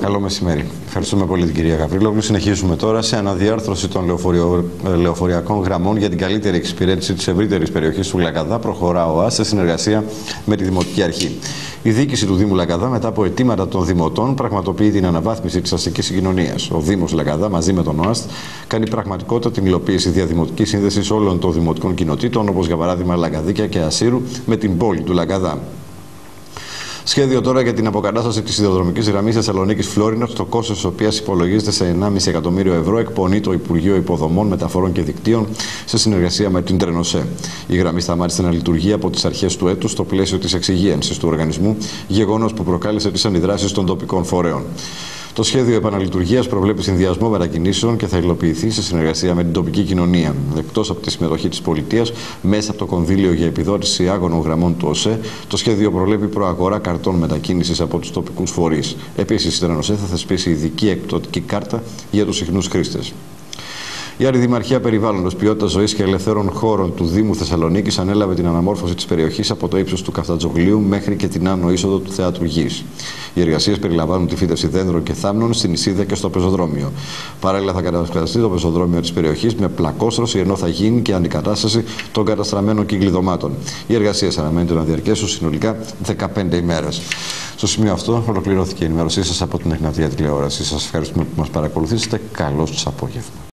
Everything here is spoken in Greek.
Καλό μεσημέρι. Ευχαριστούμε πολύ την κυρία Γαβρίλογλου. Συνεχίζουμε τώρα σε αναδιάρθρωση των λεωφορειο... Ε, λεωφοριακών γραμμών για την καλύτερη εξυπηρέτηση της ευρύτερης περιοχής του Λακαδά. Προχωρά ο ΑΣ σε συνεργασία με τη Δημοτική Αρχή. Η διοίκηση του Δήμου Λακαδά, μετά από αιτήματα των Δημοτών, πραγματοποιεί την αναβάθμιση της αστικής συγκοινωνίας. Ο Δήμος Λακαδά, μαζί με τον ΟΑΣΤ, κάνει πραγματικότητα την υλοποίηση διαδημοτικής σύνδεσης όλων των δημοτικών κοινοτήτων, όπως για παράδειγμα Λαγκαδίκια και Ασύρου, με την πόλη του Λακαδά. Σχέδιο τώρα για την αποκατάσταση της ιδεοδρομική γραμμής Θεσσαλονίκης Φλόρινας, το κόστος της οποίας υπολογίζεται σε 1,5 εκατομμύριο ευρώ, εκπονεί το Υπουργείο Υποδομών, Μεταφορών και Δικτύων σε συνεργασία με την Τρενοσέ. Η γραμμή σταμάτησε να λειτουργεί από τις αρχές του έτους στο πλαίσιο της εξυγίανσης του οργανισμού, γεγονός που προκάλεσε τις αντιδράσεις των τοπικών φορέων. Το σχέδιο επαναλειτουργίας προβλέπει συνδυασμό μετακινήσεων και θα υλοποιηθεί σε συνεργασία με την τοπική κοινωνία. Εκτός από τη συμμετοχή της πολιτείας, μέσα από το κονδύλιο για επιδότηση άγωνων γραμμών του ΟΣΕ, το σχέδιο προβλέπει προαγορά καρτών μετακίνησης από τους τοπικούς φορείς. Επίσης, η ΤΡΕΝΟΣΕ θα θεσπίσει ειδική εκπτωτική κάρτα για τους συχνούς χρήστες. Η Αριδημαρχία Περιβάλλοντος, Ποιότητας Ζωής και Ελευθέρων Χώρων του Δήμου Θεσσαλονίκης ανέλαβε την αναμόρφωση της περιοχής από το ύψος του Καφτατζογλίου μέχρι και την άνω είσοδο του Θεάτρου Γης. Οι εργασίες περιλαμβάνουν τη φύτευση δέντρων και θάμνων στην Ισίδα και στο πεζοδρόμιο. Παράλληλα, θα κατασκευαστεί το πεζοδρόμιο της περιοχής με πλακόστρωση, ενώ θα γίνει και αντικατάσταση των καταστραμμένων κυκλειδωμάτων. Οι εργασίες αναμένεται να διαρκέσουν συνολικά 15 ημέρες. Στο σημείο αυτό ολοκληρώθηκε η ενημέρωσή σας από την Εγνατία Τηλεόραση. Σας ευχαριστούμε που μας παρακολουθήσατε. Καλό σα απόγευμα.